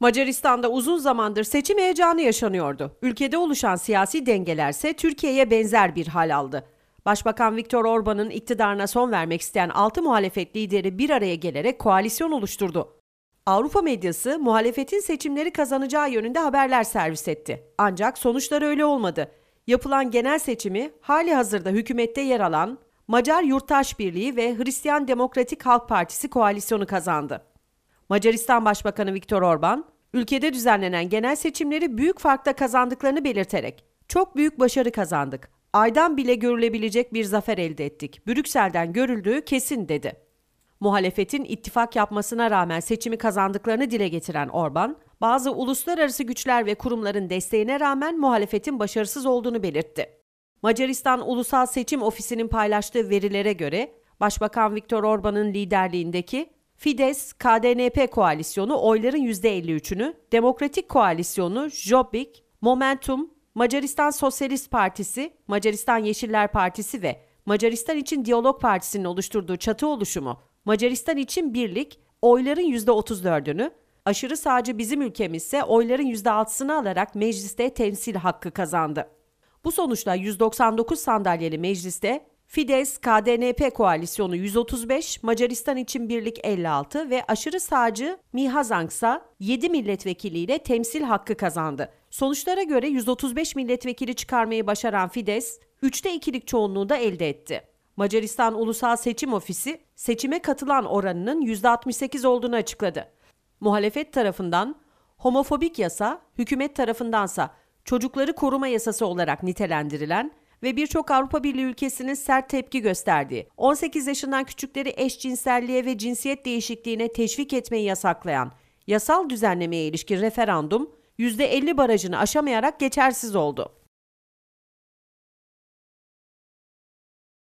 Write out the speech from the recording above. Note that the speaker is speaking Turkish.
Macaristan'da uzun zamandır seçim heyecanı yaşanıyordu. Ülkede oluşan siyasi dengelerse Türkiye'ye benzer bir hal aldı. Başbakan Viktor Orban'ın iktidarına son vermek isteyen altı muhalefet lideri bir araya gelerek koalisyon oluşturdu. Avrupa medyası muhalefetin seçimleri kazanacağı yönünde haberler servis etti. Ancak sonuçlar öyle olmadı. Yapılan genel seçimi hali hazırda hükümette yer alan Macar Yurttaş Birliği ve Hristiyan Demokratik Halk Partisi koalisyonu kazandı. Macaristan Başbakanı Viktor Orban, ülkede düzenlenen genel seçimleri büyük farkla kazandıklarını belirterek, çok büyük başarı kazandık. Aydan bile görülebilecek bir zafer elde ettik. Brüksel'den görüldüğü kesin dedi. Muhalefetin ittifak yapmasına rağmen seçimi kazandıklarını dile getiren Orban, bazı uluslararası güçler ve kurumların desteğine rağmen muhalefetin başarısız olduğunu belirtti. Macaristan Ulusal Seçim Ofisi'nin paylaştığı verilere göre Başbakan Viktor Orban'ın liderliğindeki Fides-KDNP koalisyonu oyların %53'ünü, Demokratik Koalisyonu, Jobbik, Momentum, Macaristan Sosyalist Partisi, Macaristan Yeşiller Partisi ve Macaristan İçin Diyalog Partisi'nin oluşturduğu çatı oluşumu, Macaristan İçin Birlik oyların %34'ünü, aşırı sağcı bizim ülkemiz ise oyların %6'sını alarak mecliste temsil hakkı kazandı. Bu sonuçla 199 sandalyeli mecliste Fides-KDNP koalisyonu 135, Macaristan için Birlik 56 ve aşırı sağcı Mihazang ise 7 milletvekiliyle temsil hakkı kazandı. Sonuçlara göre 135 milletvekili çıkarmayı başaran Fides, 3'te 2'lik çoğunluğu da elde etti. Macaristan Ulusal Seçim Ofisi, seçime katılan oranının %68 olduğunu açıkladı. Muhalefet tarafından homofobik yasa, hükümet tarafındansa çocukları koruma yasası olarak nitelendirilen ve birçok Avrupa Birliği ülkesinin sert tepki gösterdiği, 18 yaşından küçükleri eşcinselliğe ve cinsiyet değişikliğine teşvik etmeyi yasaklayan yasal düzenlemeye ilişkin referandum %50 barajını aşamayarak geçersiz oldu.